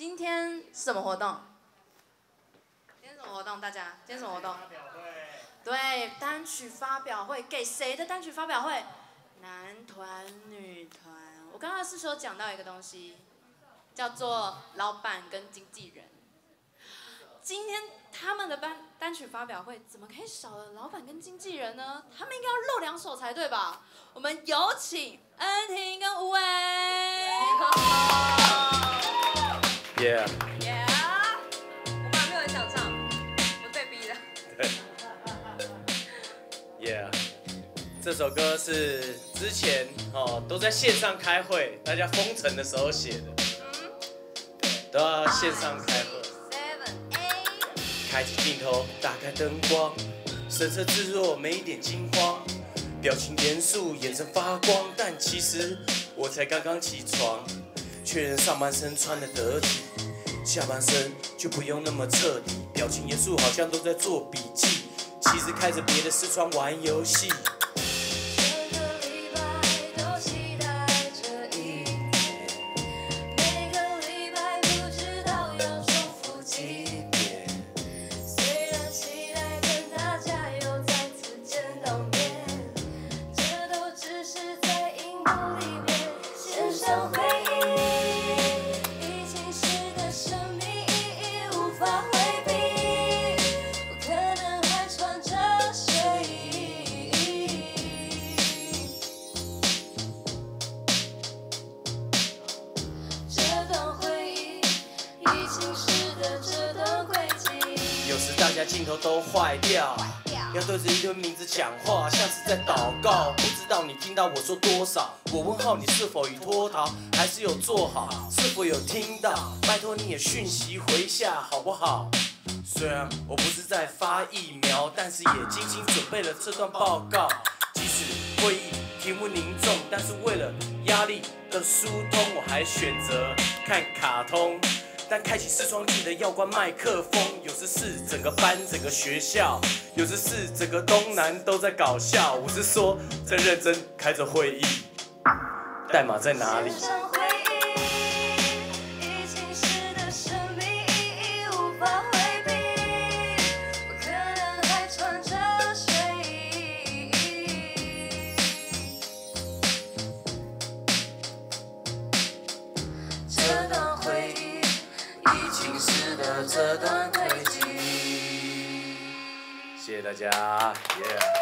今天是什么活动？今天什么活动？大家，今天什么活动？对，单曲发表会，给谁的单曲发表会？男团、女团。我刚刚是说讲到一个东西，叫做老板跟经纪人。今天他们的单单曲发表会怎么可以少了老板跟经纪人呢？他们应该要露两手才对吧？我们有请恩婷跟吴伟。Yeah。Yeah。我们没有人想唱，我被逼的。对。Yeah。这首歌是之前哦都在线上开会，大家封城的时候写的。嗯。都要线上开会。开启镜头，打开灯光，神色自若，没一点惊慌，表情严肃，眼神发光。但其实我才刚刚起床，确认上半身穿的得体，下半身就不用那么彻底。表情严肃，好像都在做笔记，其实开着别的视窗玩游戏。有时大家镜头都坏掉，要对着一堆名字讲话，像是在祷告。不知道你听到我说多少？我问号，你是否已脱逃，还是有做好？是否有听到？拜托你也讯息回下，好不好？虽然我不是在发疫苗，但是也精心准备了这段报告。即使会议题目凝重，但是为了压力的疏通，我还选择看卡通。但开启视窗记得要关麦克风。有时是整个班、整个学校，有时是整个东南都在搞笑。我是说在认真开着会议，代码在哪里？这段轨迹，谢谢大家，耶。